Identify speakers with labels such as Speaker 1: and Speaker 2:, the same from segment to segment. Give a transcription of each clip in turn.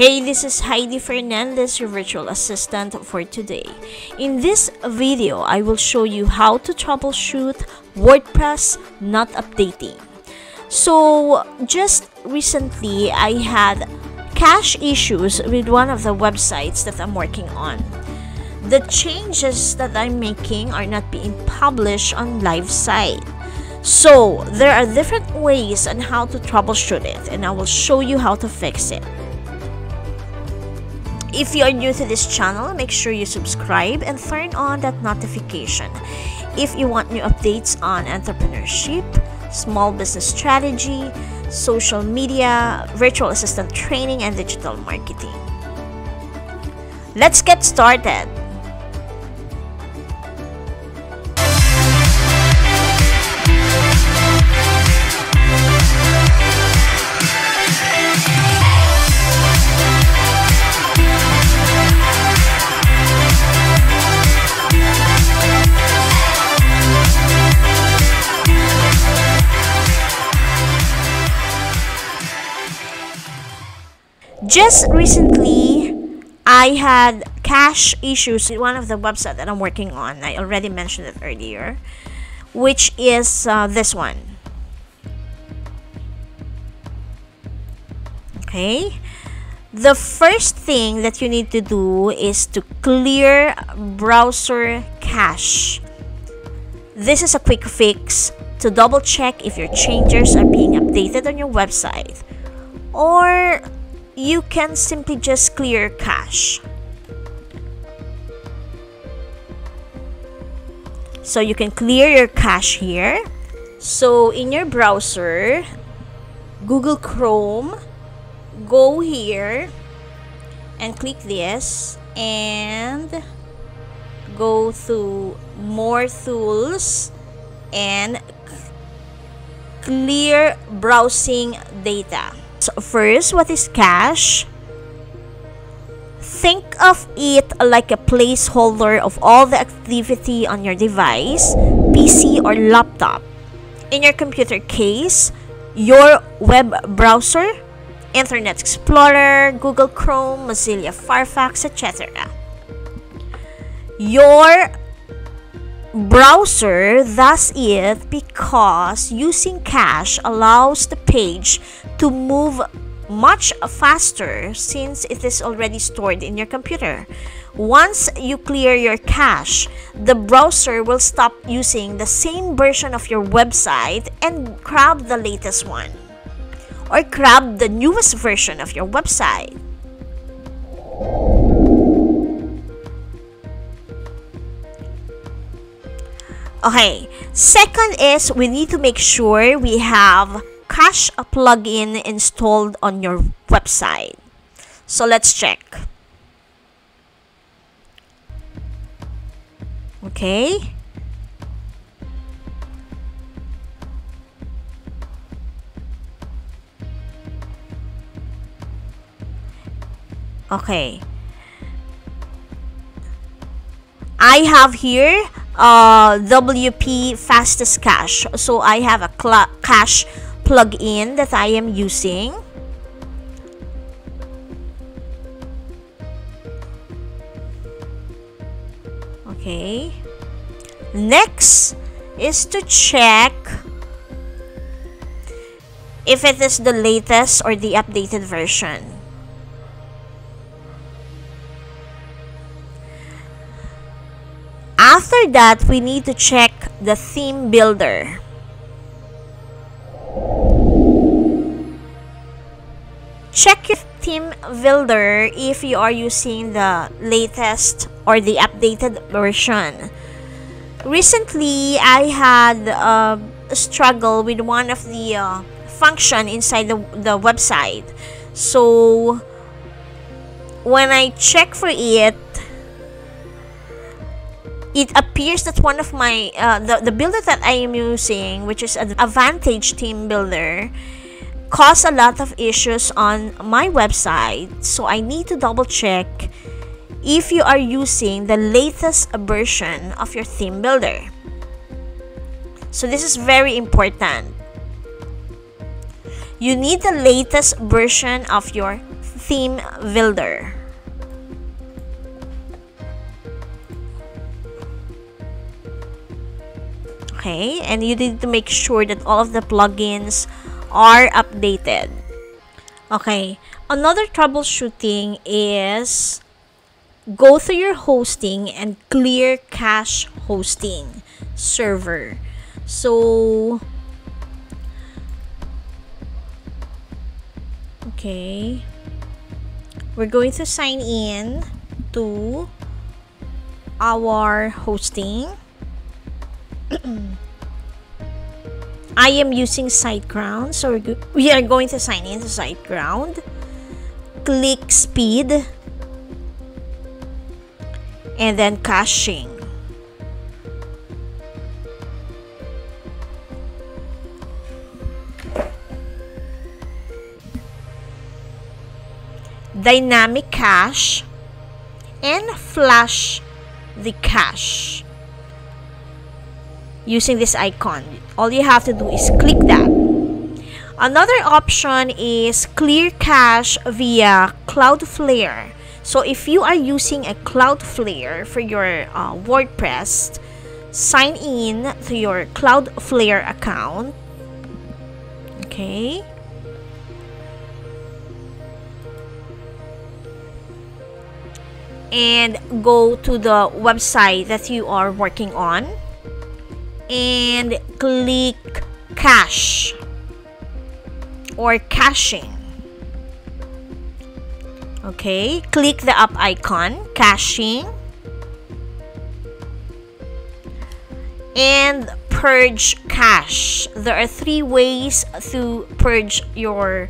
Speaker 1: Hey, this is Heidie Fernandez, your virtual assistant for today. In this video, I will show you how to troubleshoot WordPress not updating. So, just recently, I had cache issues with one of the websites that I'm working on. The changes that I'm making are not being published on live site. So, there are different ways on how to troubleshoot it, and I will show you how to fix it. If you are new to this channel, make sure you subscribe and turn on that notification. If you want new updates on entrepreneurship, small business strategy, social media, virtual assistant training, and digital marketing. Let's get started. Just recently, I had cache issues with one of the websites that I'm working on. I already mentioned it earlier, which is uh, this one. Okay. The first thing that you need to do is to clear browser cache. This is a quick fix to double check if your changes are being updated on your website or you can simply just clear cache. So you can clear your cache here. So in your browser, Google Chrome, go here and click this and go to more tools and clear browsing data. So first, what is cache? Think of it like a placeholder of all the activity on your device, PC or laptop. In your computer case, your web browser, Internet Explorer, Google Chrome, Mozilla Firefox, etc. Your browser does it because using cache allows the page to move much faster since it is already stored in your computer. Once you clear your cache, the browser will stop using the same version of your website and grab the latest one or grab the newest version of your website. Okay, second is we need to make sure we have cache a plugin installed on your website. So let's check. Okay. Okay. I have here uh, WP Fastest Cache. So I have a cache plugin that I am using. Okay. Next is to check if it is the latest or the updated version. After that, we need to check the theme builder. Your builder if you are using the latest or the updated version. Recently, I had uh, a struggle with one of the uh, function inside the, the website. So, when I check for it, it appears that one of my uh, the, the builder that I am using which is Advantage Team builder caused a lot of issues on my website. So I need to double check if you are using the latest version of your theme builder. So this is very important. You need the latest version of your theme builder. Okay, and you need to make sure that all of the plugins are updated. Okay, another troubleshooting is go through your hosting and clear cache hosting server. So, okay, we're going to sign in to our hosting. I am using SiteGround, so we are going to sign in to SiteGround. Click speed and then caching. Dynamic cache and flash the cache using this icon. All you have to do is click that. Another option is clear cache via Cloudflare. So if you are using a Cloudflare for your uh, WordPress, sign in to your Cloudflare account. Okay. And go to the website that you are working on and click cache or caching. Okay click the up icon caching and purge cache there are three ways to purge your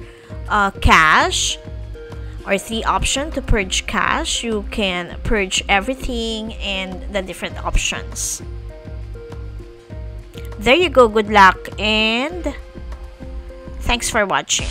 Speaker 1: uh, cache or three options to purge cache you can purge everything and the different options there you go good luck and thanks for watching